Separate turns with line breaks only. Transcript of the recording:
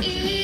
You.